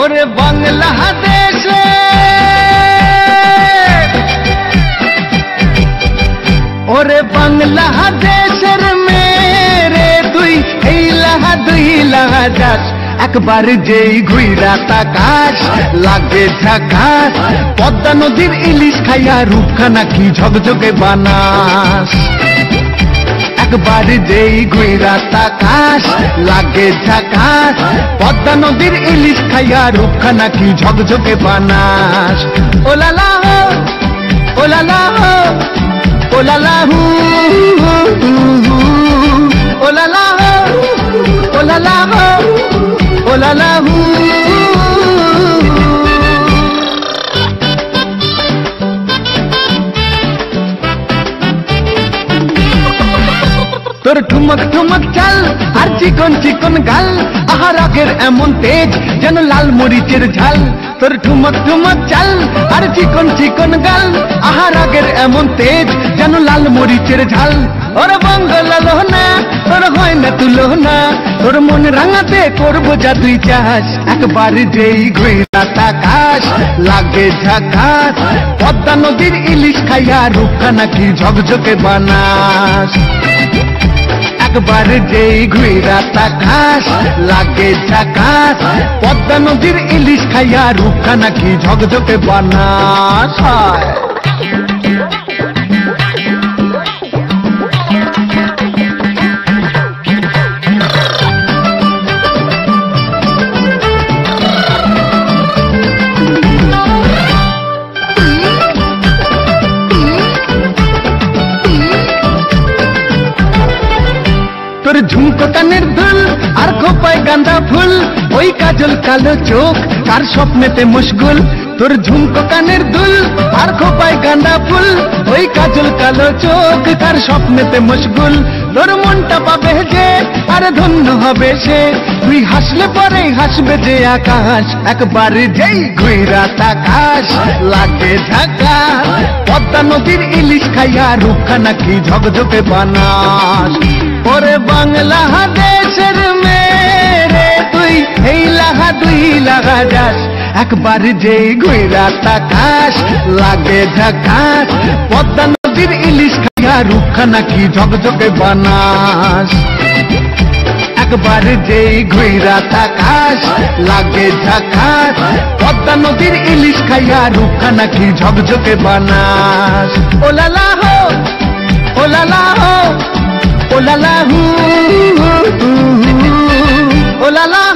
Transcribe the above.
ওরে বাংলাদেশে। ওরে বাংলাদেশের মেরে তুই, এই লাহা দুই লাহা যাস। একবার যেই ঘুইরা তাকাস, লাগে ঝাকাস। পদ্মা নদীর ইলিশ খাইয়া রূপখানা কি ঝকঝকে বানাস। একবার যেই ঘুইরা তাকাস, লাগে ঝাকাস। পদ্মা নদীর ইলিশ খাইয়া রূপখানা কি ঝকঝকে বানাস। Ooh la la ooh la la ooh la la হু ooh la la ooh la la ooh la la হু। তোর ঠুমক ঠুমক চাল, আর চিকন চিকন গাল। আহার আগের এমন তেজ যেন লাল মরিচের ঝাল। তোর ঠুমক ঠুমক চাল, আর চিকন চিকন গাল। আহার আগের এমন তেজ যেন লাল মরিচের ঝাল। ওর বঙ্গল না তোর হয় না তুলো না তোর মন রাঙাতে করব যা তুই চাস একবার যেই ঘুরা তাকাস, লাগে ঝাকাস। পদ্মা নদীর ইলিশ খাইয়া রূপখানা কি ঝকঝকে বানাস। একবার যেই ঘুরা তাকাস লাগে ঝাকাস পদ্মা নদীর ইলিশ খাইয়া রূপখানা কি ঝকঝকে বানাস তোর ঝুমকো কানের আর খোপায় গাঁদা ফুল। ওই কাজল কালো চোখ, কার স্বপ্নেতে মুশগুল তোর ঝুমকো কানের আর খোপায় গাঁদা ফুল। ওই কাজল কালো চোখ, কার স্বপ্নেতে মুশগুল তোর মনটা পাবে যে, আর ধন্য হবে সে। তুই হাসলে পরে হাসবে যে আকাশ, একবার যেই ঘুইরা তাকাশ, লাগে ঝাঁকা পদ্মা নদীর ইলিশ খাইয়া রূপখানা কি ঝকঝকে বানাস। ওরে বাংলাদেশের মেরে তুই, এই লাহা দুই লাগা যাস। একবার যেই ঘুইরা তাকাস, লাগে ঝাকাস। পদ্মা নদীর ইলিশ খাইয়া রূপখানা নাকি ঝকঝকে বানাস? একবার যেই ঘুইরা তাকাস, লাগে ঝাকাস। পদ্মা নদীর ইলিশ খাইয়া রূপখানা কি ঝকঝকে বানাস? ওলালা হো ওলালা হো। ওলালা হু ওলালা হো ওলালা